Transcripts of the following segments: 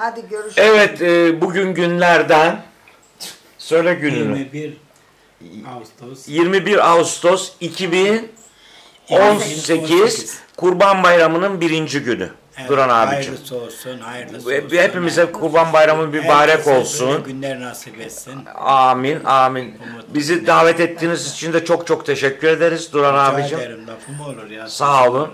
Hadi görüşürüz. Evet e, bugün günlerden söyle gününü. 21 Ağustos 21 Ağustos 2018 Kurban Bayramı'nın birinci günü. Evet, Duran abicim. Hayırlısı olsun, hayırlısı olsun. Hepimize Kurban Bayramı mübarek olsun. günler nasip etsin. Amin, amin. Bizi davet ettiğiniz için de çok çok teşekkür ederiz Duran Rica abicim. ederim, lafım olur ya. Sağ olun.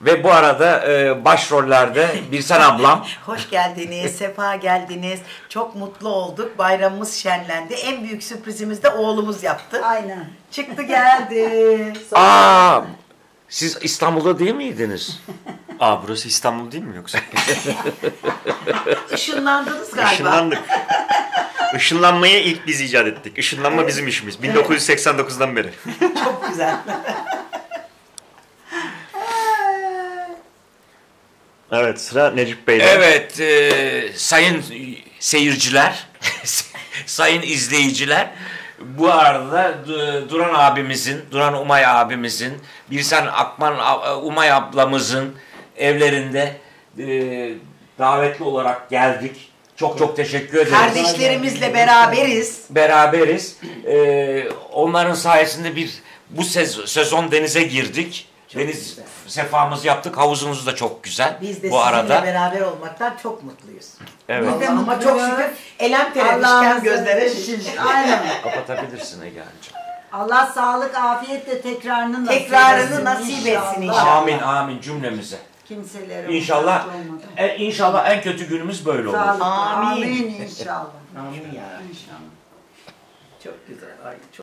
Ve bu arada e, başrollerde Birsen ablam. Hoş geldiniz, sefa geldiniz. Çok mutlu olduk. Bayramımız şenlendi. En büyük sürprizimiz de oğlumuz yaptı. Aynen. Çıktı geldi. Aa, siz İstanbul'da değil miydiniz? Aa burası İstanbul değil mi yoksa? Işınlandınız galiba. Işınlandık. Işınlanmayı ilk biz icat ettik. Işınlanma bizim işimiz. 1989'dan beri. Çok güzel. Evet sıra Necip Bey'de. Evet, e, sayın seyirciler, sayın izleyiciler, bu arada Du- Duran abimizin, Duran Umay abimizin, Birsen Akman a- Umay ablamızın evlerinde e, davetli olarak geldik. Çok çok teşekkür ederiz. Kardeşlerimizle beraberiz. Beraberiz. E, onların sayesinde bir bu sez- sezon denize girdik. Deniz güzel. sefamızı yaptık. Havuzunuz da çok güzel. Biz de bu sizinle arada. beraber olmaktan çok mutluyuz. Evet. Biz de Ama mutluyuz. çok şükür elem Allah'ımızın gözlere şiş. Aynen. Kapatabilirsin Ege'ciğim. Allah sağlık, afiyetle tekrarını nasip Tekrarını nasip etsin inşallah. Amin amin cümlemize. Kimselere İnşallah e, inşallah en kötü günümüz böyle olur. Sağlıklı. Amin. Amin inşallah. Amin ya. İnşallah. Çok güzel. Ay, çok